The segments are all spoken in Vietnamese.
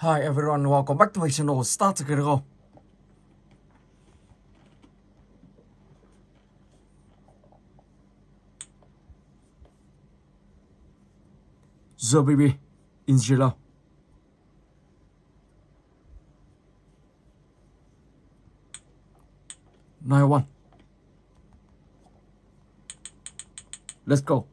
Hi everyone, welcome back to my channel. Start go. The baby in Zilla. Nine one. Let's go.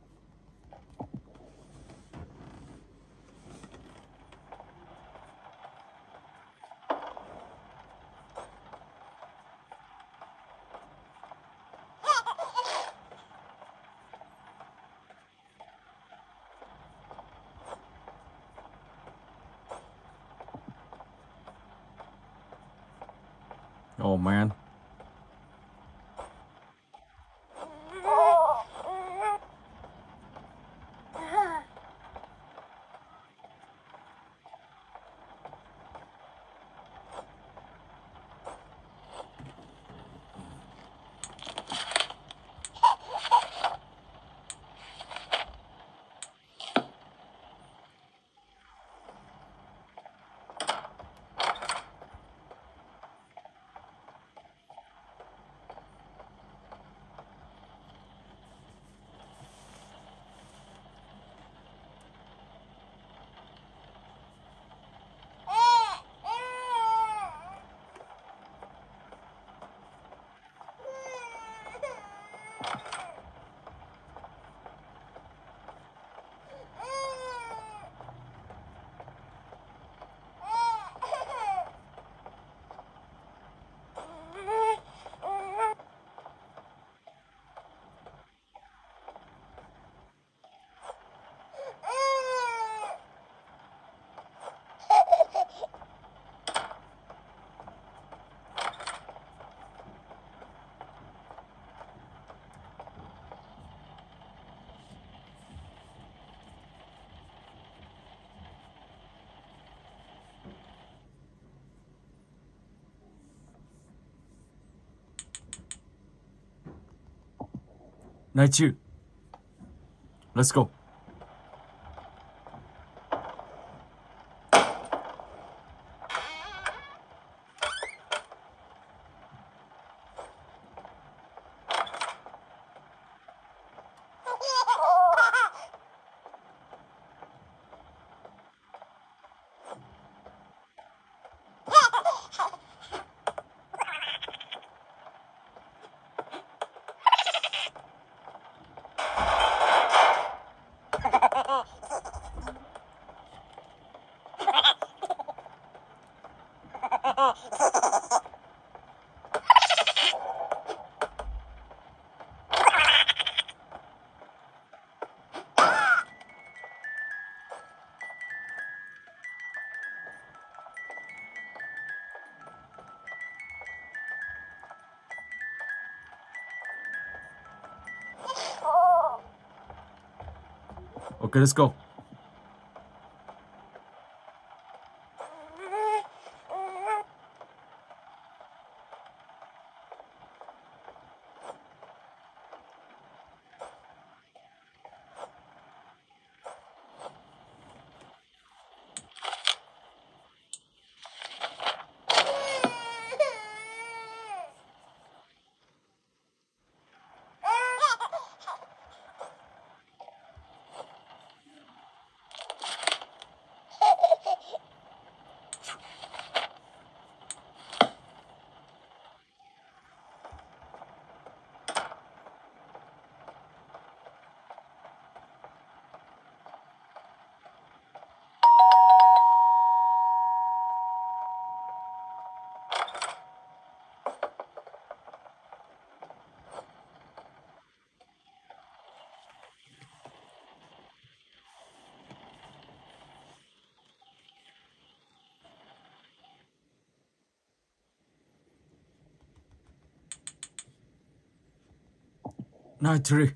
Night two. Let's go. Okay, let's go. 93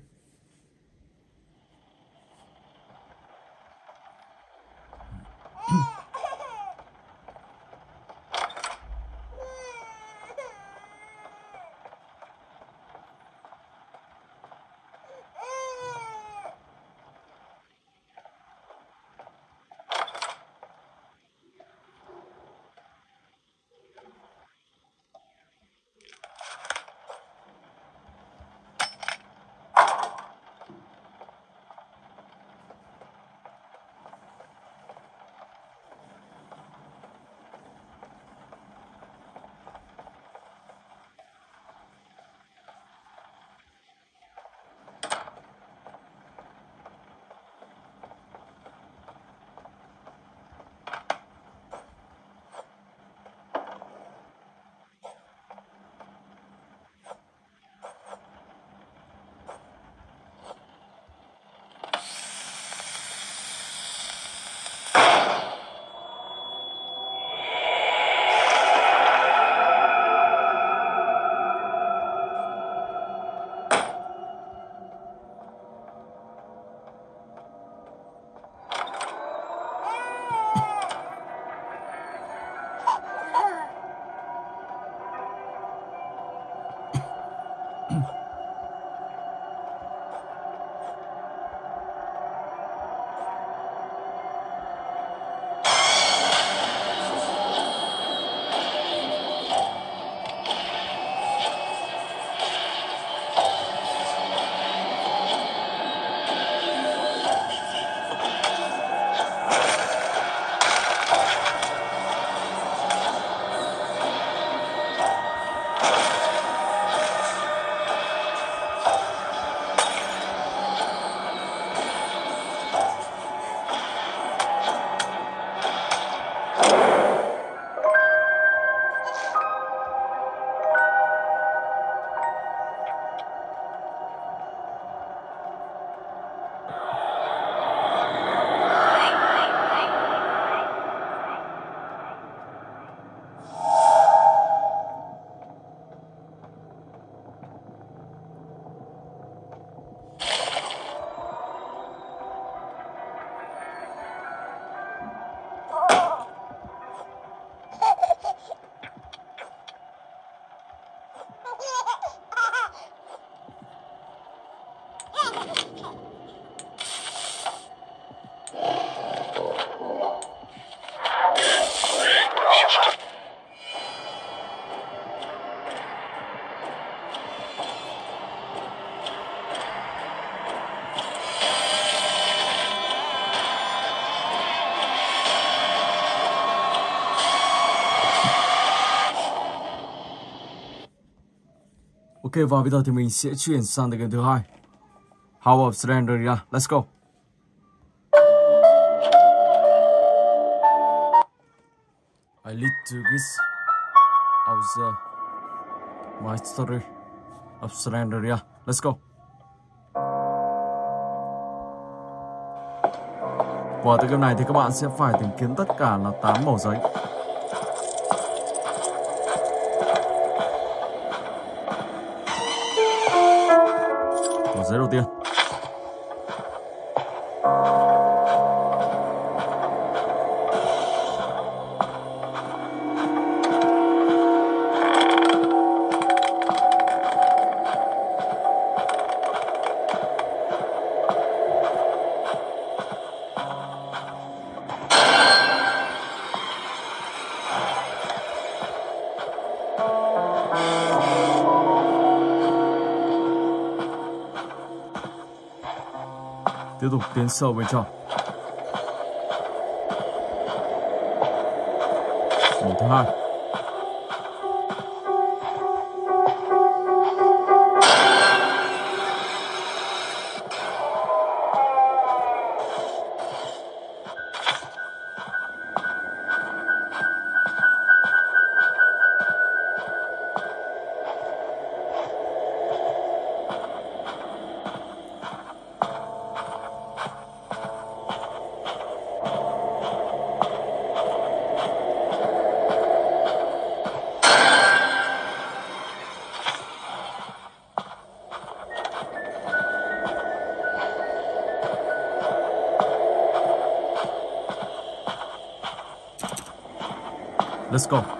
Ok và bây giờ thì mình sẽ chuyển sang tựa game thứ hai. House of Slenderia. Let's go. I lead to this of the uh, my story of Slenderia. Let's go. Qua tựa game này thì các bạn sẽ phải tìm kiếm tất cả là 8 màu giấy. Mẩu giấy đầu tiên. Tiếp tục tiến sâu bên trong Let's go.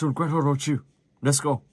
Turn quét Horochu. Let's go.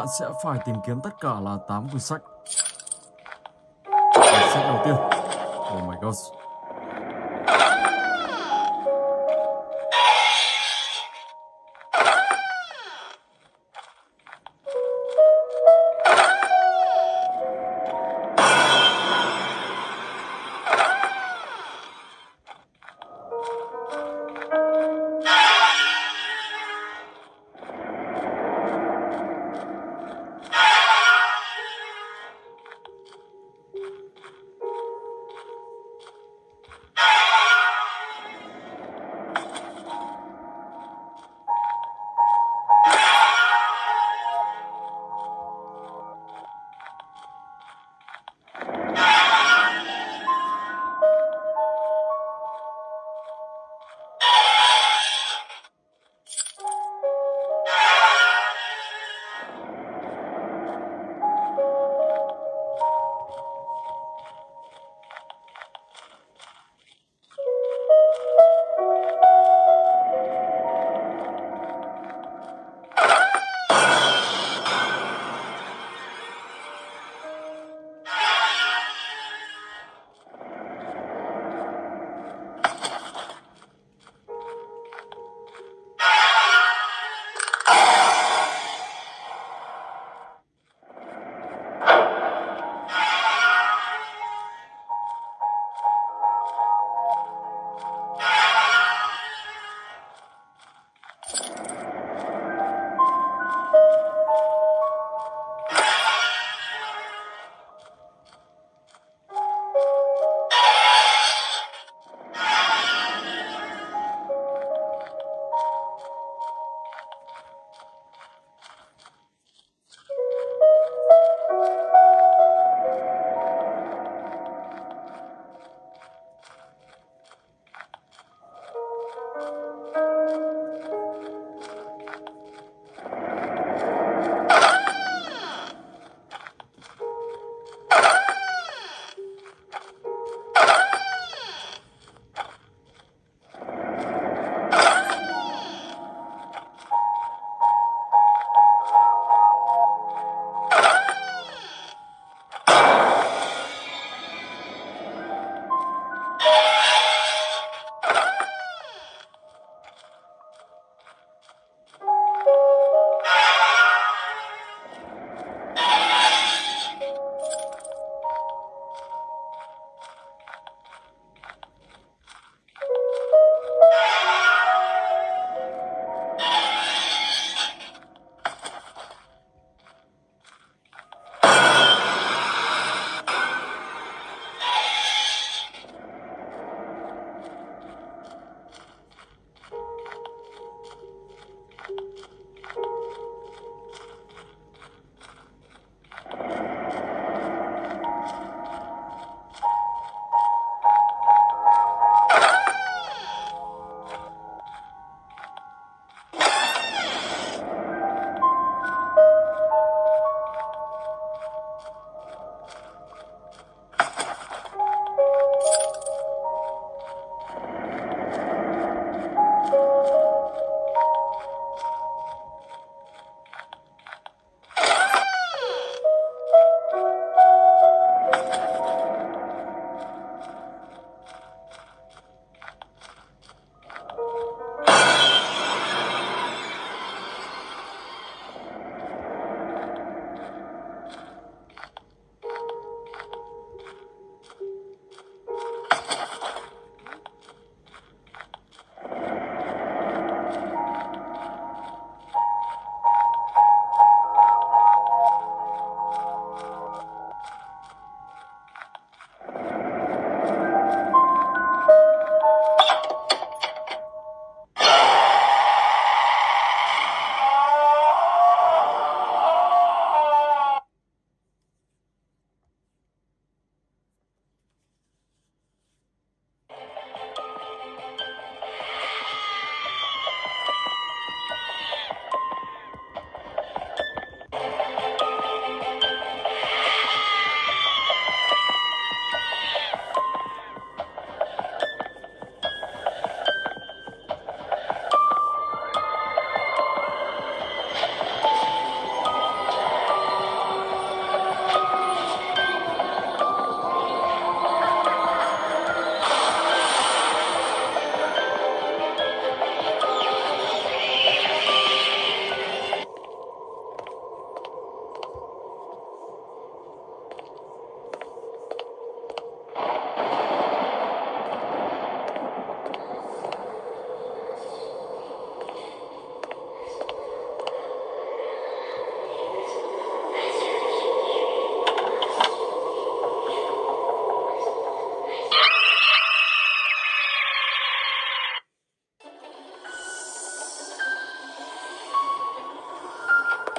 bạn sẽ phải tìm kiếm tất cả là 8 quyển sách. Quyển sách đầu tiên. Oh my gosh.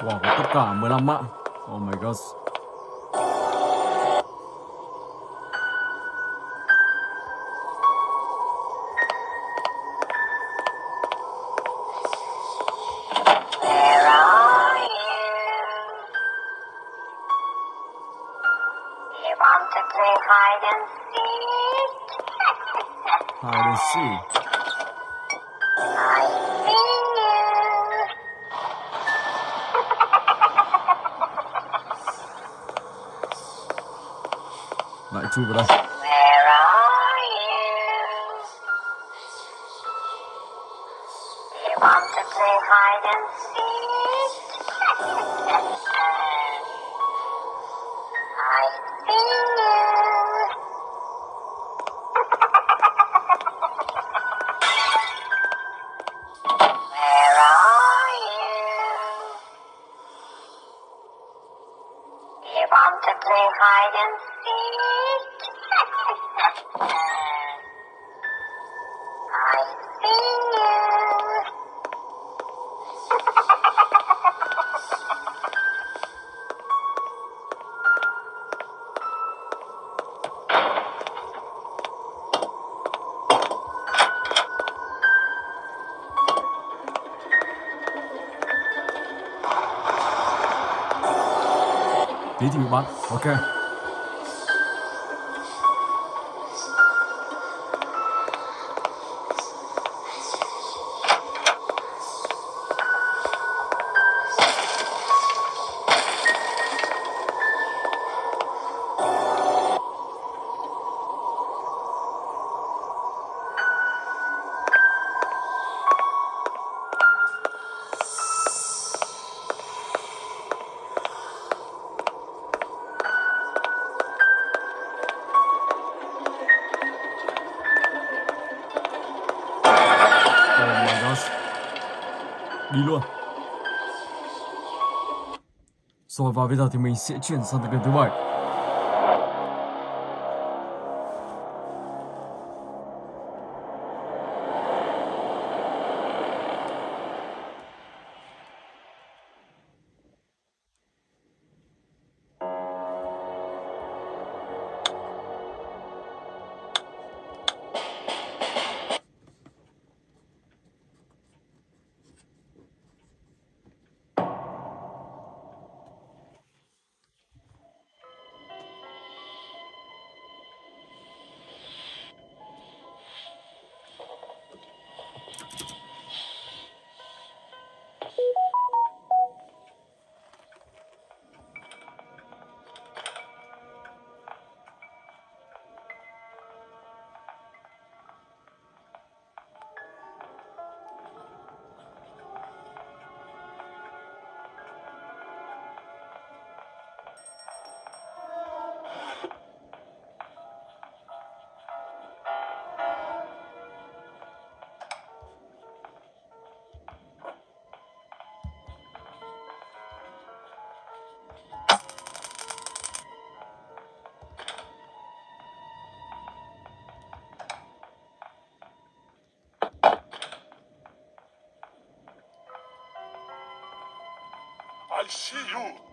Wow, có tất cả 15 mạng. Oh my god. Lại Tí thì bị bắt. Ok. Và bây giờ thì mình sẽ chuyển sang tập game thứ bảy. I see you.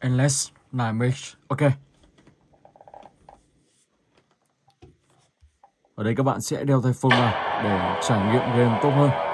Endless Nightmare. Ok. Ở đây các bạn sẽ đeo tai phone vào để trải nghiệm game tốt hơn.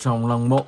Trong lăng mộ.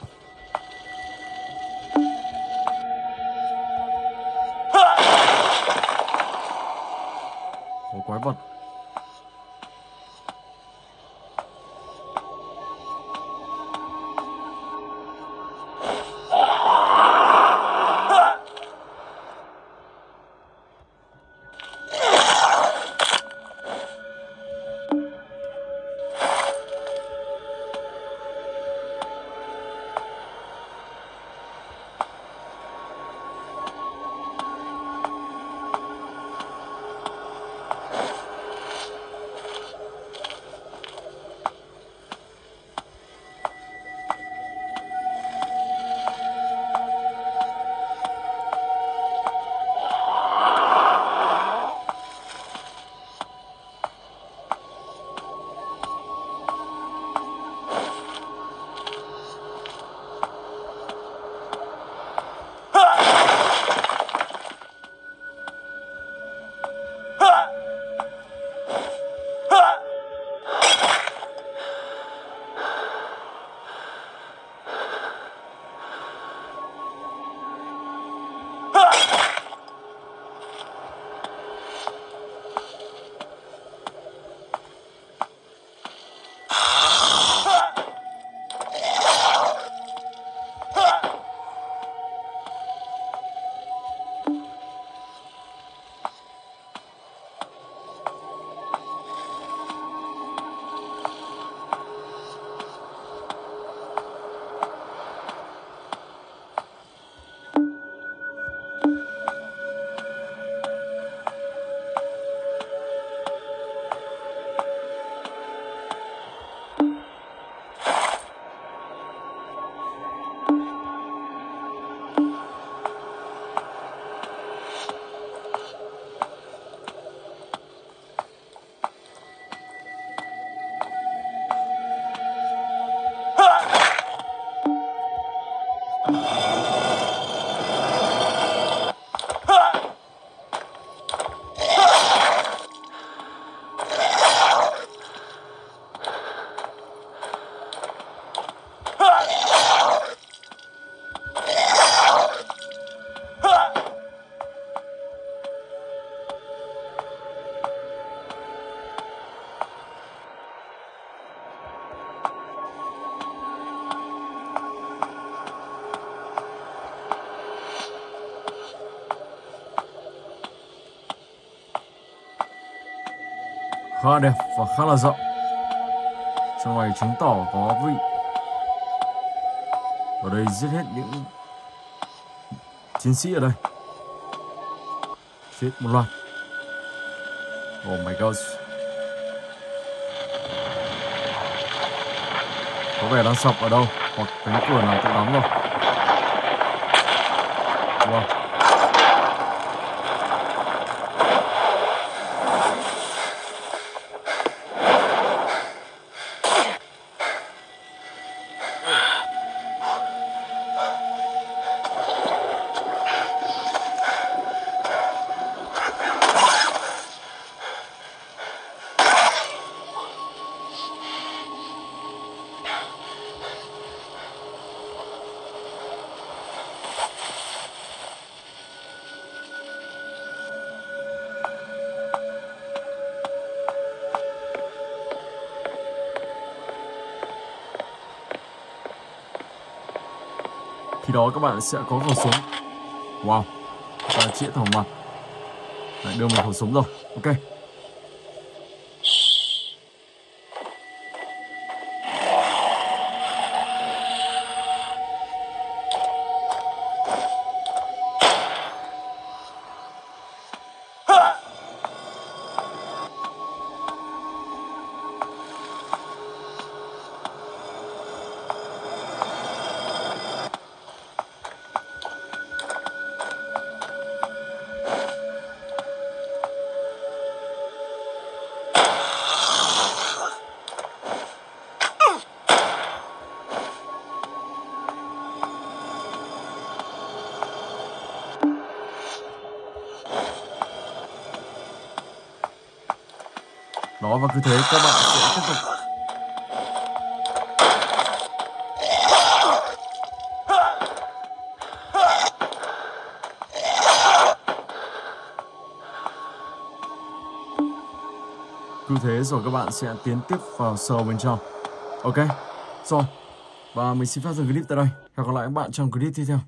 Khá đẹp và khá là rộng. Trong này chứng tỏ có vị. Ở đây giết hết những chiến sĩ ở đây. Chết một loạt. Oh my god có vẻ đang sập ở đâu, hoặc cánh cửa nào tự đóng rồi. Wow. Khi đó các bạn sẽ có khẩu súng. Wow, ta chĩa thẳng mặt. Lại đưa một khẩu súng rồi. Ok. Đó cứ thế các bạn sẽ tiếp tục. Cứ thế rồi các bạn sẽ tiến tiếp vào sâu bên trong. Ok, rồi. Và mình xin phép dừng clip tại đây. Hẹn gặp lại các bạn trong clip tiếp theo.